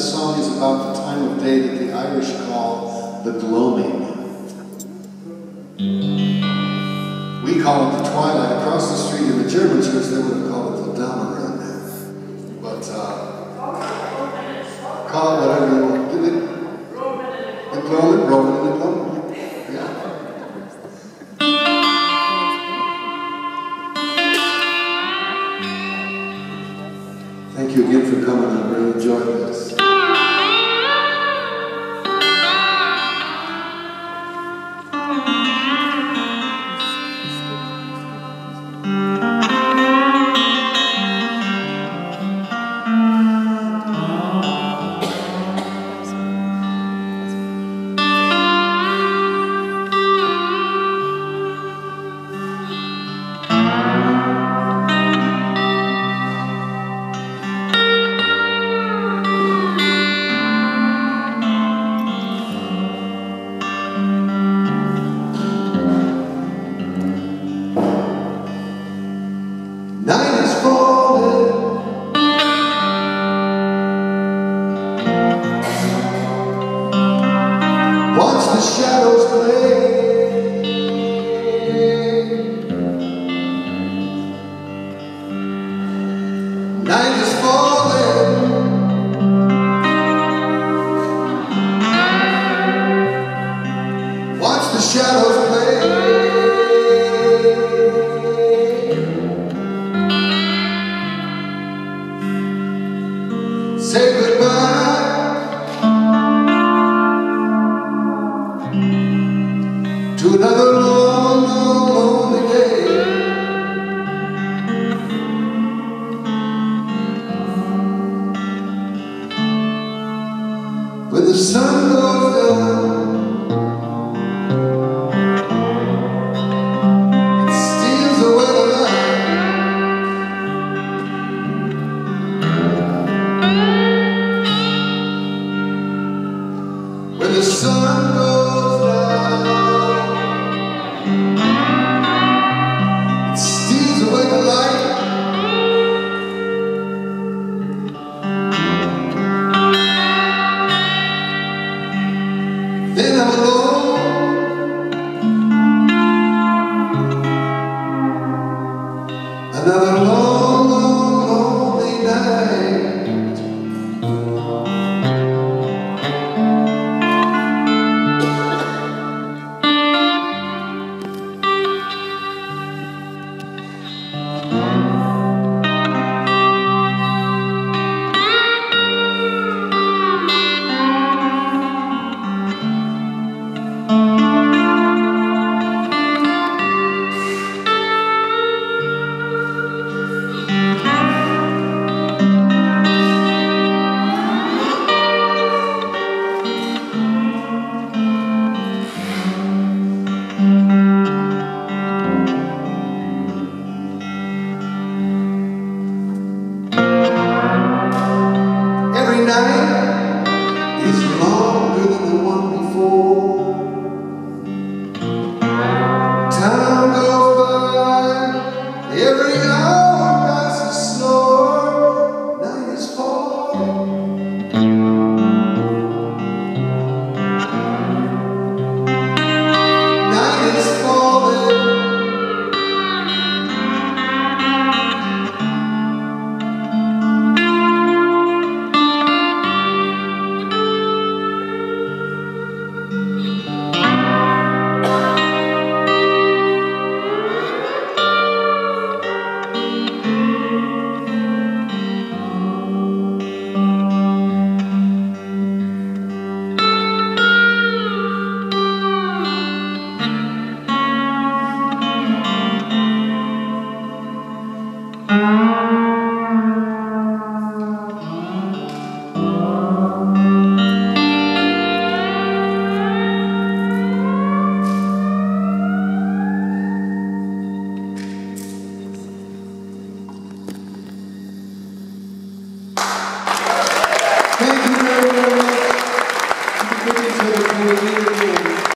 this song is about the time of day that the Irish call the gloaming. We call it the twilight. Across the street in the German church, they would have called it the Dämmerung. But uh, call it whatever you want. Did it? The gloaming, Roman the gloaming. Thank you again for coming. I really enjoyed this. To another long, long, lonely day. When the sun goes down, steals away the. When the sun steals away night is longer than the one before. Time goes by, every hour